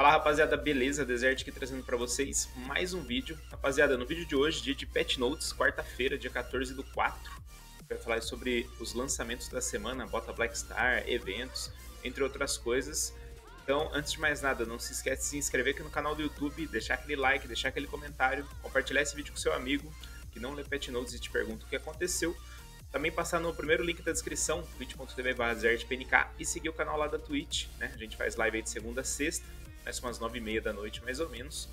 Fala rapaziada, beleza? Desert aqui trazendo para vocês mais um vídeo. Rapaziada, no vídeo de hoje, dia de Pet Notes, quarta-feira, dia 14 do 4, vai falar sobre os lançamentos da semana, bota Black Star, eventos, entre outras coisas. Então, antes de mais nada, não se esquece de se inscrever aqui no canal do YouTube, deixar aquele like, deixar aquele comentário, compartilhar esse vídeo com seu amigo que não lê Pet Notes e te pergunta o que aconteceu. Também passar no primeiro link da descrição, twitch.tv e seguir o canal lá da Twitch, né? A gente faz live aí de segunda a sexta começa umas 9 e meia da noite, mais ou menos.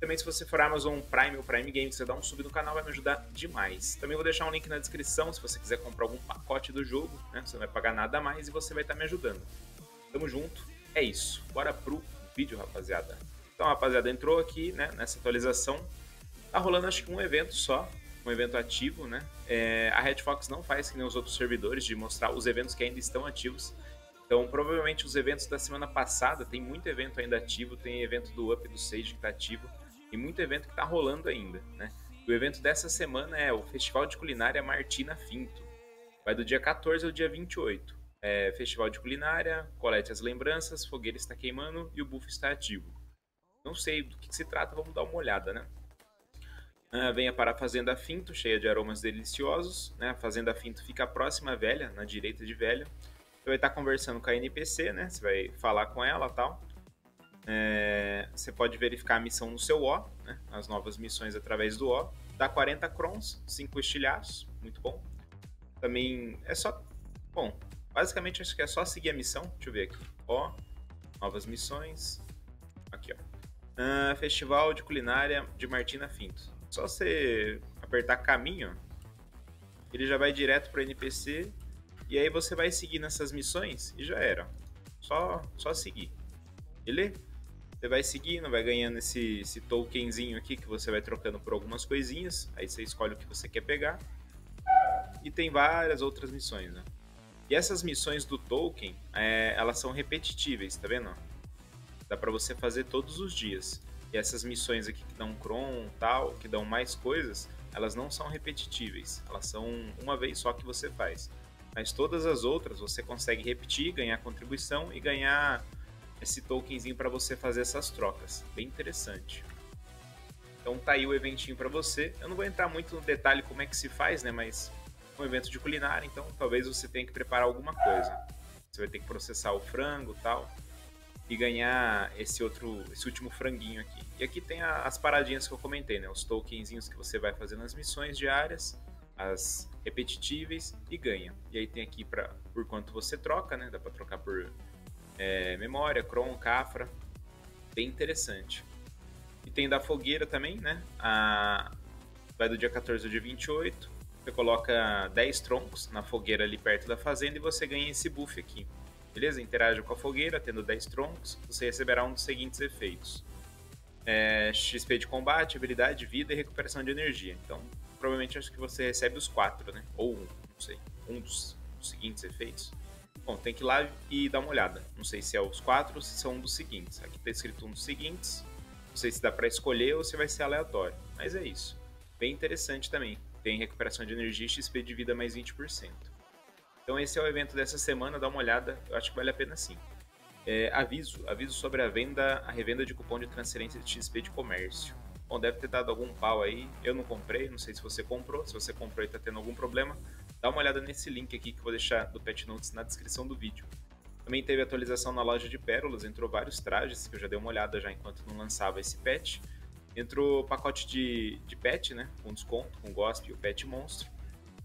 Também se você for Amazon Prime ou Prime Games, você dá um sub no canal, vai me ajudar demais. Também vou deixar um link na descrição se você quiser comprar algum pacote do jogo, né? Você não vai pagar nada a mais e você vai estar me ajudando. Tamo junto, é isso. Bora pro vídeo, rapaziada. Então, rapaziada, entrou aqui, né, nessa atualização. Tá rolando acho que um evento só, um evento ativo, né? É, a Red Fox não faz que nem os outros servidores de mostrar os eventos que ainda estão ativos. Então, provavelmente os eventos da semana passada, tem muito evento ainda ativo, tem evento do Up do Sage que está ativo, e muito evento que está rolando ainda, né? O evento dessa semana é o Festival de Culinária Martina Finto. Vai do dia 14 ao dia 28. É Festival de Culinária, colete as lembranças, fogueira está queimando e o buff está ativo. Não sei do que se trata, vamos dar uma olhada, né? Ah, venha para a Fazenda Finto, cheia de aromas deliciosos. Né? A Fazenda Finto fica próxima à Velha, na direita de Velha. Vai estar conversando com a NPC, né? Você vai falar com ela tal. É, você pode verificar a missão no seu O, né? as novas missões através do O. Dá 40 crons, 5 estilhaços, muito bom. Também é só. Bom, basicamente acho que é só seguir a missão. Deixa eu ver aqui. Ó, novas missões. Aqui, ó. Uh, Festival de Culinária de Martina Finto. Só você apertar caminho, ele já vai direto para o NPC e aí você vai seguir nessas missões e já era. Só, só seguir. Beleza? Você vai seguindo, vai ganhando esse, esse tokenzinho aqui que você vai trocando por algumas coisinhas. Aí você escolhe o que você quer pegar. E tem várias outras missões, né? E essas missões do token, é, elas são repetitíveis, tá vendo? Dá para você fazer todos os dias. E essas missões aqui que dão cron, tal, que dão mais coisas, elas não são repetitíveis. Elas são uma vez só que você faz. Mas todas as outras você consegue repetir, ganhar contribuição e ganhar esse tokenzinho para você fazer essas trocas. Bem interessante. Então tá aí o eventinho para você. Eu não vou entrar muito no detalhe como é que se faz, né? Mas é um evento de culinária, então talvez você tenha que preparar alguma coisa. Você vai ter que processar o frango tal e ganhar esse outro, esse último franguinho aqui. E aqui tem a, as paradinhas que eu comentei, né? Os tokenzinhos que você vai fazer nas missões diárias as repetitíveis e ganha. E aí tem aqui para por quanto você troca, né? Dá para trocar por é, memória, cron, cafra. Bem interessante. E tem da fogueira também, né? A, vai do dia 14 ao dia 28. Você coloca 10 troncos na fogueira ali perto da fazenda e você ganha esse buff aqui. Beleza? Interage com a fogueira, tendo 10 troncos, você receberá um dos seguintes efeitos. É, XP de combate, habilidade, vida e recuperação de energia. Então, provavelmente acho que você recebe os quatro, né? Ou um, não sei, um dos, dos seguintes efeitos. Bom, tem que ir lá e dar uma olhada. Não sei se é os quatro ou se são um dos seguintes. Aqui está escrito um dos seguintes. Não sei se dá para escolher ou se vai ser aleatório. Mas é isso. Bem interessante também. Tem recuperação de energia e XP de vida mais 20%. Então esse é o evento dessa semana. Dá uma olhada. Eu acho que vale a pena sim. É, aviso. Aviso sobre a venda, a revenda de cupom de transferência de XP de comércio. Bom, deve ter dado algum pau aí. Eu não comprei, não sei se você comprou. Se você comprou e está tendo algum problema, dá uma olhada nesse link aqui que eu vou deixar do Pet Notes na descrição do vídeo. Também teve atualização na loja de pérolas, entrou vários trajes, que eu já dei uma olhada já enquanto não lançava esse pet. Entrou pacote de, de pet, né? Com desconto, com Gosp e o Pet Monstro.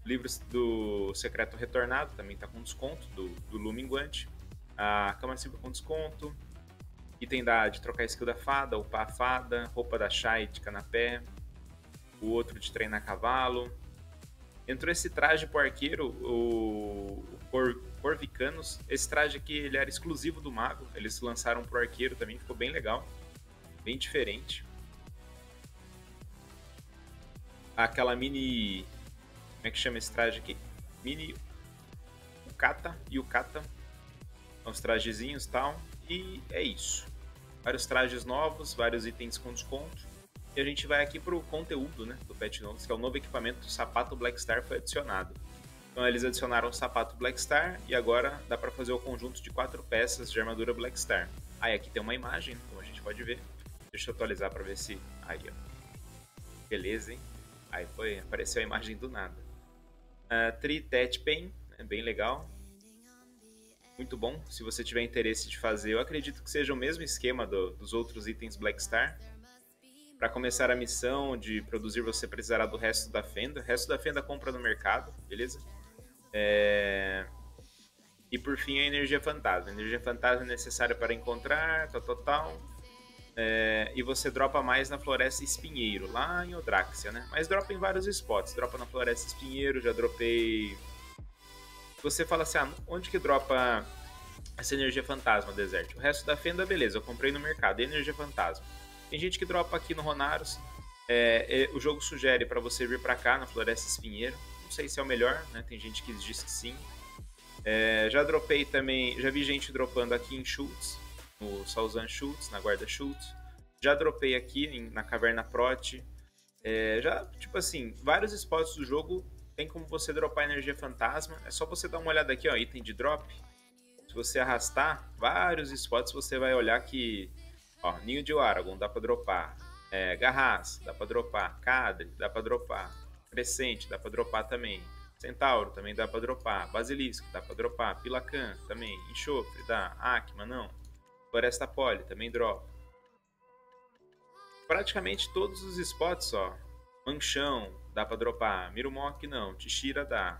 Livros do Secreto Retornado também está com desconto, do, do Luminguante. A Cama Simples com desconto. Item da, de trocar skill da fada, upar a fada, roupa da Shai de canapé, o outro de treinar cavalo. Entrou esse traje pro arqueiro, o, o Corvicanos. Esse traje aqui ele era exclusivo do mago, eles lançaram pro arqueiro também, ficou bem legal, bem diferente. Aquela mini. Como é que chama esse traje aqui? Mini. O Kata e o Kata. São os trajezinhos e tal. E é isso. Vários trajes novos, vários itens com desconto. E a gente vai aqui para o conteúdo né, do Pet Notes, que é o novo equipamento do sapato Black Star foi adicionado. Então eles adicionaram o sapato Black Star e agora dá para fazer o conjunto de quatro peças de armadura Black Star. Aí aqui tem uma imagem, como a gente pode ver. Deixa eu atualizar para ver se... Aí, ó. Beleza, hein? Aí foi, apareceu a imagem do nada. Uh, Tri-Tet Pen, é bem legal. Muito bom, se você tiver interesse de fazer. Eu acredito que seja o mesmo esquema do, dos outros itens Black Star. Para começar a missão de produzir, você precisará do resto da fenda. O resto da fenda compra no mercado, beleza? É... E por fim, a energia fantasma. A energia fantasma é necessária para encontrar, tal, tal, tal. É... E você dropa mais na floresta espinheiro, lá em Odráxia, né? Mas dropa em vários spots. Dropa na floresta espinheiro, já dropei você fala assim, ah, onde que dropa essa energia fantasma deserto? O resto da fenda, beleza, eu comprei no mercado, e energia fantasma. Tem gente que dropa aqui no Ronaros, é, é, o jogo sugere para você vir para cá, na Floresta Espinheiro. Não sei se é o melhor, né? Tem gente que diz que sim. É, já dropei também, já vi gente dropando aqui em Schultz, no Salzan Schultz, na Guarda Schultz. Já dropei aqui em, na Caverna Prot. É, já, tipo assim, vários spots do jogo tem como você dropar energia fantasma. É só você dar uma olhada aqui, ó, item de drop. Se você arrastar vários spots, você vai olhar que, ó, Ninho de Aragon dá pra dropar. É, Garras, dá pra dropar. Cadre, dá pra dropar. Crescente, dá pra dropar também. Centauro, também dá pra dropar. Basilisco, dá pra dropar. Pilacan, também. Enxofre, dá. Acma, não. Floresta Poli, também dropa. Praticamente todos os spots, ó. Manchão, dá pra dropar. Mirumok não, Tishira dá.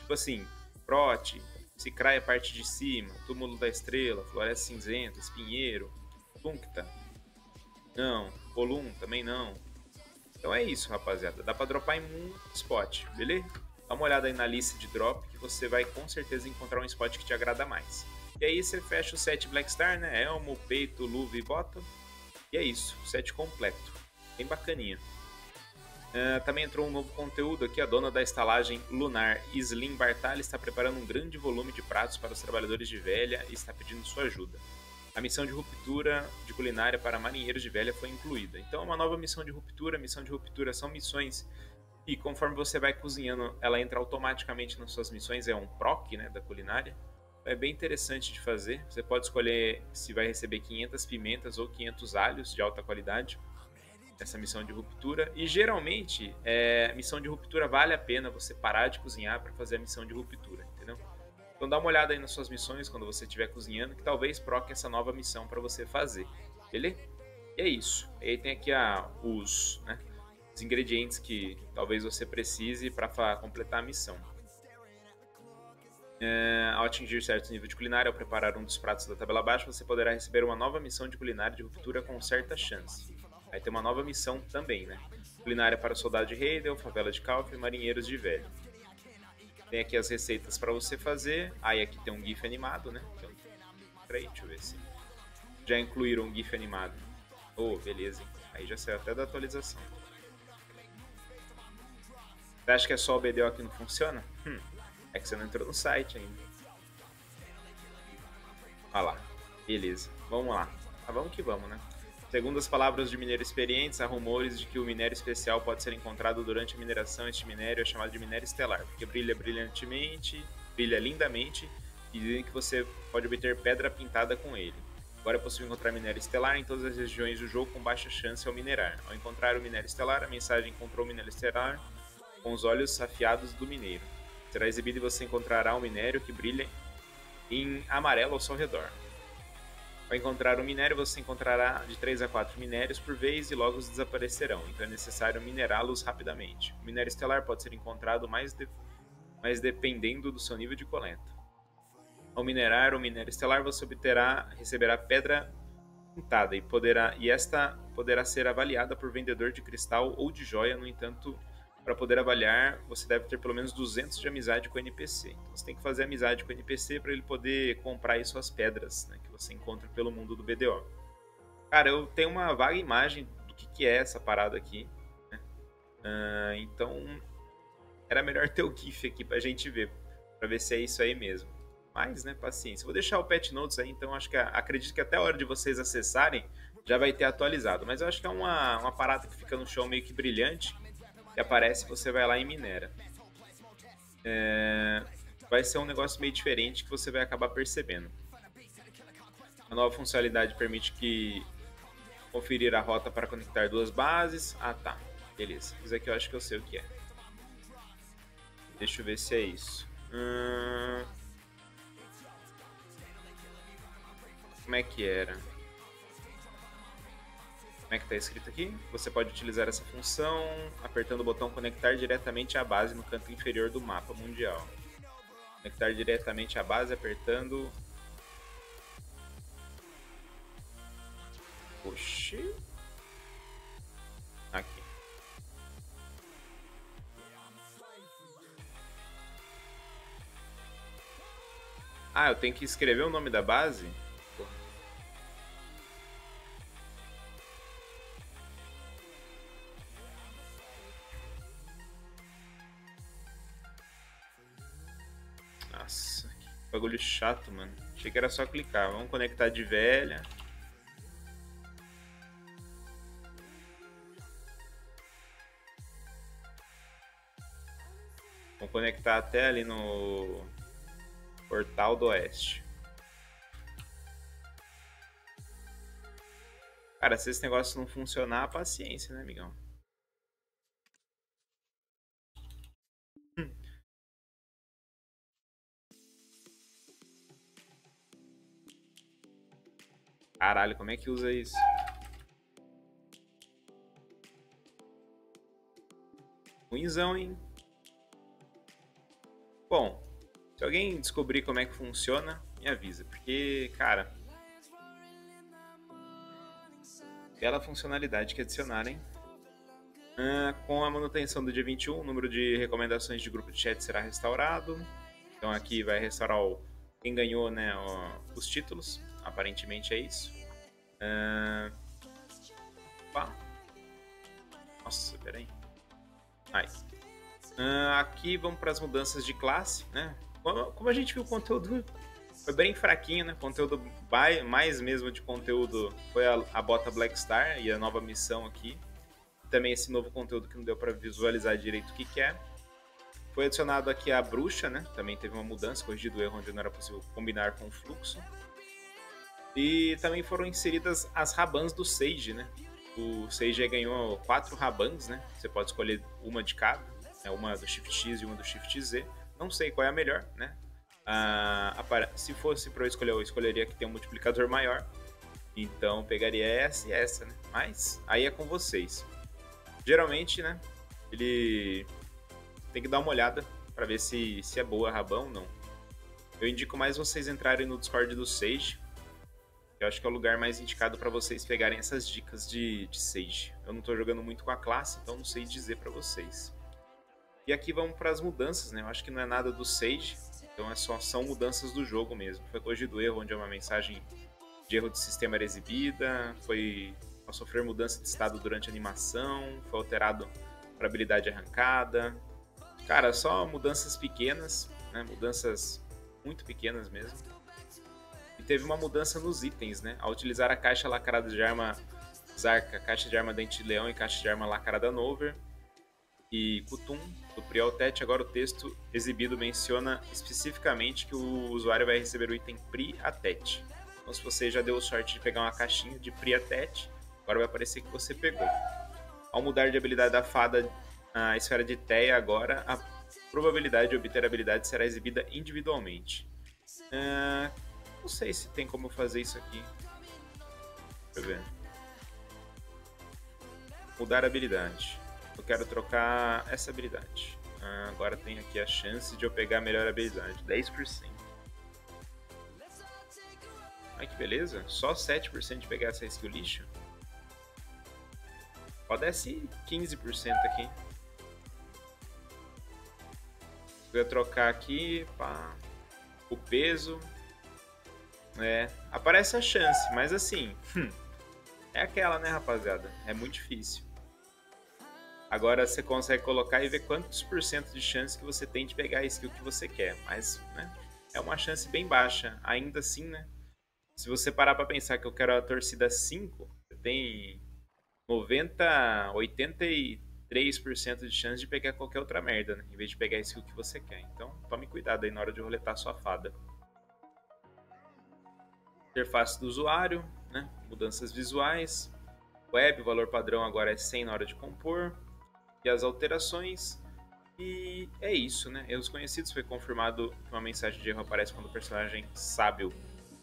Tipo assim, Prote, Cicrai a parte de cima, Túmulo da Estrela, Floresta Cinzenta, Espinheiro, Punkta. Não, Colum também não. Então é isso, rapaziada. Dá pra dropar em muito spot, beleza? Dá uma olhada aí na lista de drop que você vai com certeza encontrar um spot que te agrada mais. E aí você fecha o set Black Star, né? Elmo, peito, luva e bota. E é isso, set completo. Bem bacaninha. Uh, também entrou um novo conteúdo aqui. A dona da estalagem lunar, Slim Bartali, está preparando um grande volume de pratos para os trabalhadores de velha e está pedindo sua ajuda. A missão de ruptura de culinária para marinheiros de velha foi incluída. Então, é uma nova missão de ruptura. Missão de ruptura são missões e conforme você vai cozinhando, ela entra automaticamente nas suas missões. É um proc né, da culinária. É bem interessante de fazer. Você pode escolher se vai receber 500 pimentas ou 500 alhos de alta qualidade essa missão de ruptura. E geralmente, é, missão de ruptura vale a pena você parar de cozinhar para fazer a missão de ruptura, entendeu? Então dá uma olhada aí nas suas missões quando você estiver cozinhando, que talvez proque essa nova missão para você fazer, beleza? E é isso. E aí tem aqui a, os, né, os ingredientes que talvez você precise para completar a missão. É, ao atingir certo nível de culinária ou preparar um dos pratos da tabela abaixo, você poderá receber uma nova missão de culinária de ruptura com certa chance. Aí tem uma nova missão também, né? Culinária para soldado de Heidel, favela de Calf e marinheiros de velho. Tem aqui as receitas para você fazer. Aí aqui tem um GIF animado, né? Então, peraí, deixa eu ver se. Já incluíram um GIF animado. Oh, beleza, hein? Aí já saiu até da atualização. Você acha que é só o BDO que não funciona? Hum, é que você não entrou no site ainda. Olha lá. Beleza. Vamos lá. Ah, vamos que vamos, né? Segundo as palavras de mineiros experientes, há rumores de que o minério especial pode ser encontrado durante a mineração. Este minério é chamado de minério estelar, porque brilha brilhantemente, brilha lindamente, e dizem que você pode obter pedra pintada com ele. Agora é possível encontrar minério estelar em todas as regiões do jogo com baixa chance ao minerar. Ao encontrar o minério estelar, a mensagem encontrou o minério estelar com os olhos afiados do mineiro. Será exibido e você encontrará um minério que brilha em amarelo ao seu redor. Para encontrar um minério, você encontrará de 3 a 4 minérios por vez e logo desaparecerão, então é necessário minerá-los rapidamente. O minério estelar pode ser encontrado mais, de... mais dependendo do seu nível de coleta. Ao minerar o minério estelar, você obterá, receberá pedra pintada e, poderá, e esta poderá ser avaliada por vendedor de cristal ou de joia, no entanto, para poder avaliar, você deve ter pelo menos 200 de amizade com o NPC. Então você tem que fazer amizade com o NPC para ele poder comprar aí suas pedras, né, que você encontra pelo mundo do BDO. Cara, eu tenho uma vaga imagem do que, que é essa parada aqui. Né? Uh, então, era melhor ter o GIF aqui pra gente ver, para ver se é isso aí mesmo. Mas, né, paciência. Vou deixar o Pet Notes aí, então acho que acredito que até a hora de vocês acessarem já vai ter atualizado. Mas eu acho que é uma, uma parada que fica no chão meio que brilhante e aparece, você vai lá e minera. É, vai ser um negócio meio diferente que você vai acabar percebendo. A nova funcionalidade permite que conferir a rota para conectar duas bases. Ah, tá. Beleza. Isso aqui eu acho que eu sei o que é. Deixa eu ver se é isso. Hum... Como é que era? Como é que está escrito aqui? Você pode utilizar essa função apertando o botão conectar diretamente à base no canto inferior do mapa mundial. Conectar diretamente à base apertando... Oxi... Aqui. Ah, eu tenho que escrever o nome da base? Bagulho chato, mano. Achei que era só clicar. Vamos conectar de velha. Vamos conectar até ali no Portal do Oeste. Cara, se esse negócio não funcionar, paciência, né, amigão? Caralho, como é que usa isso? Ruimzão, hein? Bom, se alguém descobrir como é que funciona, me avisa. Porque, cara... Bela funcionalidade que adicionarem. Ah, com a manutenção do dia 21, o número de recomendações de grupo de chat será restaurado. Então aqui vai restaurar o, quem ganhou né, os títulos. Aparentemente é isso. Uh... Nossa, peraí. Aí. Uh, aqui vamos para as mudanças de classe, né? Como a gente viu, o conteúdo foi bem fraquinho, né? Conteúdo mais mesmo de conteúdo foi a, a bota Black Star e a nova missão aqui. Também esse novo conteúdo que não deu para visualizar direito o que, que é. Foi adicionado aqui a bruxa, né? Também teve uma mudança, corrigido o erro onde não era possível combinar com o fluxo. E também foram inseridas as rabans do Sage, né? O Sage ganhou quatro rabans, né? Você pode escolher uma de cada, né? uma do Shift X e uma do Shift Z. Não sei qual é a melhor, né? Ah, se fosse para eu escolher, eu escolheria que tem um multiplicador maior. Então pegaria essa e essa, né? Mas aí é com vocês. Geralmente, né? Ele tem que dar uma olhada para ver se, se é boa a rabão ou não. Eu indico mais vocês entrarem no Discord do Sage, eu acho que é o lugar mais indicado para vocês pegarem essas dicas de, de Sage. Eu não estou jogando muito com a classe, então não sei dizer para vocês. E aqui vamos para as mudanças, né? Eu acho que não é nada do Sage, então é só são mudanças do jogo mesmo. Foi corrigido o erro onde uma mensagem de erro de sistema era exibida, foi a sofrer mudança de estado durante a animação, foi alterado para habilidade arrancada. Cara, só mudanças pequenas, né? Mudanças muito pequenas mesmo teve uma mudança nos itens, né? Ao utilizar a caixa lacrada de arma Zarka, caixa de arma Dente de Leão e caixa de arma lacrada Nover e Kutum do Prialtet, agora o texto exibido menciona especificamente que o usuário vai receber o item Priatet. Então, se você já deu sorte de pegar uma caixinha de Priatet, agora vai aparecer que você pegou. Ao mudar de habilidade da fada a esfera de Teia, agora a probabilidade de obter a habilidade será exibida individualmente. Uh, não sei se tem como fazer isso aqui. Deixa eu ver. Mudar habilidade. Eu quero trocar essa habilidade. Ah, agora tem aqui a chance de eu pegar a melhor habilidade. 10%. Ai que beleza. Só 7% de pegar essa skill lixo. Ó, desce 15% aqui. Ia trocar aqui pá, o peso. É, aparece a chance, mas assim, hum, é aquela, né, rapaziada? É muito difícil. Agora você consegue colocar e ver quantos por cento de chance que você tem de pegar a skill que você quer, mas, né, é uma chance bem baixa. Ainda assim, né, se você parar para pensar que eu quero a torcida 5, você tem 90, 83% de chance de pegar qualquer outra merda, né, em vez de pegar a skill que você quer. Então, tome cuidado aí na hora de roletar sua fada. Interface do usuário, né? mudanças visuais. Web, o valor padrão agora é 100 na hora de compor. E as alterações. E é isso, né? Erros conhecidos. Foi confirmado que uma mensagem de erro aparece quando o personagem sábio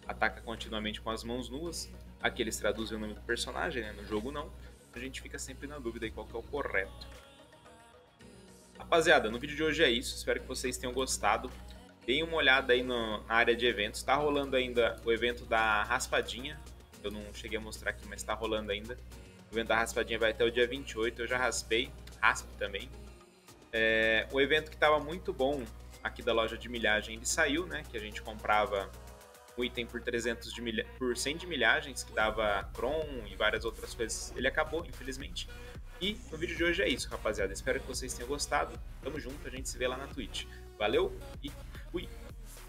ataca continuamente com as mãos nuas. Aqui eles traduzem o nome do personagem, né? No jogo não. A gente fica sempre na dúvida de qual é o correto. Rapaziada, no vídeo de hoje é isso. Espero que vocês tenham gostado. Deem uma olhada aí no, na área de eventos. Está rolando ainda o evento da Raspadinha. Eu não cheguei a mostrar aqui, mas está rolando ainda. O evento da Raspadinha vai até o dia 28. Eu já raspei. Raspe também. É, o evento que estava muito bom aqui da loja de milhagem, ele saiu, né? Que a gente comprava um item por 300 de milha... por 100 de milhagens, que dava Cron e várias outras coisas. Ele acabou, infelizmente. E no vídeo de hoje é isso, rapaziada. Espero que vocês tenham gostado. Tamo junto, a gente se vê lá na Twitch. Valeu e fui!